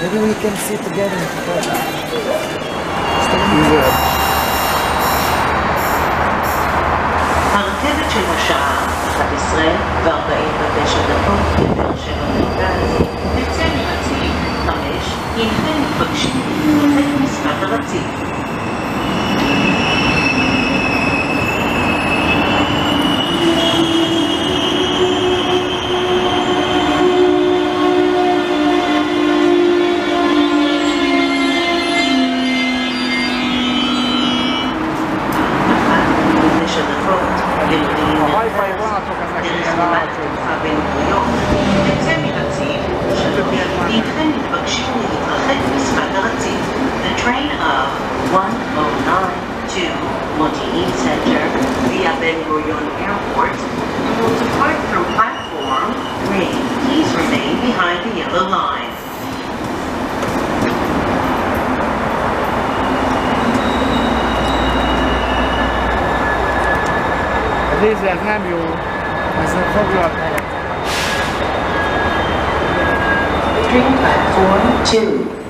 Maybe we can sit together הרכבת של השעה 11 ו-49 דקות, באר שבע מרכז, This is a lézer jó, ezzel foglalkozom. Train platform 2.